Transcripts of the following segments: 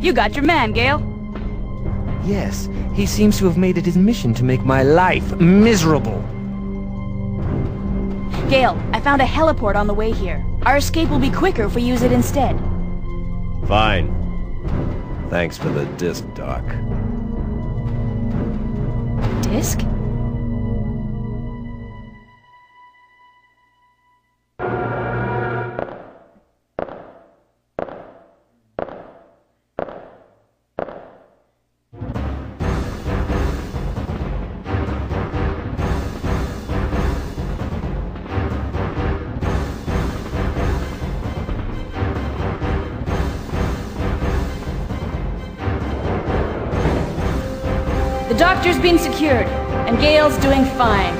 You got your man, Gail. Yes, he seems to have made it his mission to make my life miserable. Gail, I found a heliport on the way here. Our escape will be quicker if we use it instead. Fine. Thanks for the disc, Doc. Disc? The doctor's been secured, and Gail's doing fine.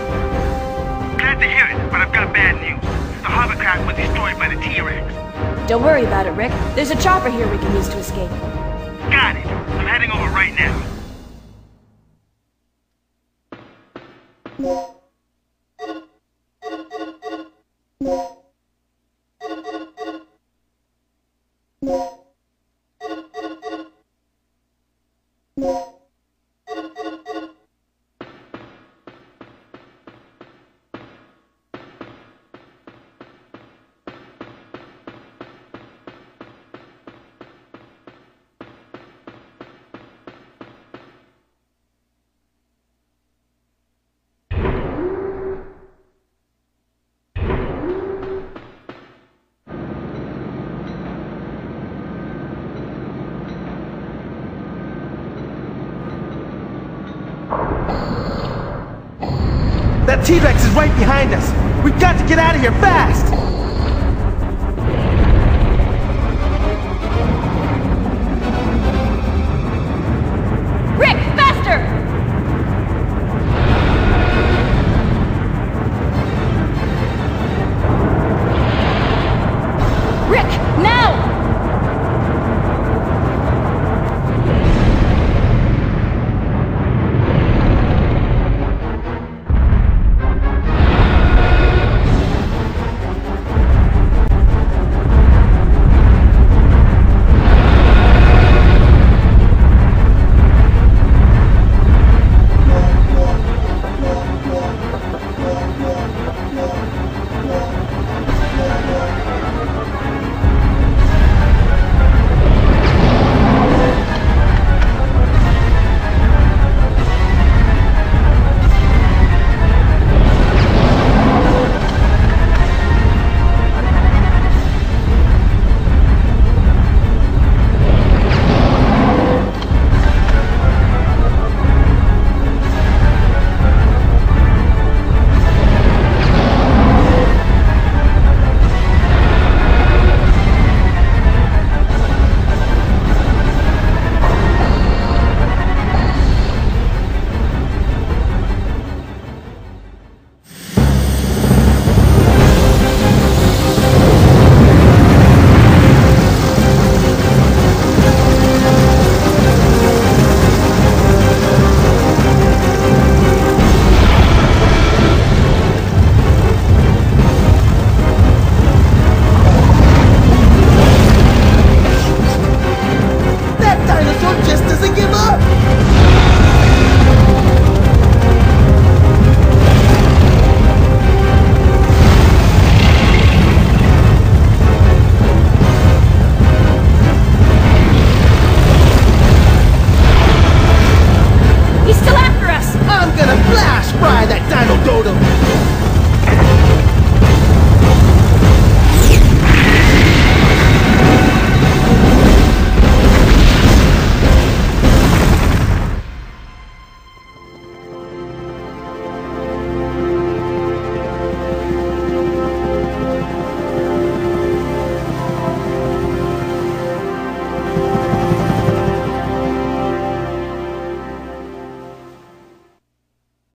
Glad to hear it, but I've got bad news. The hovercraft was destroyed by the T-Rex. Don't worry about it, Rick. There's a chopper here we can use to escape. Got it. I'm heading over right now. That T-Rex is right behind us. We've got to get out of here fast!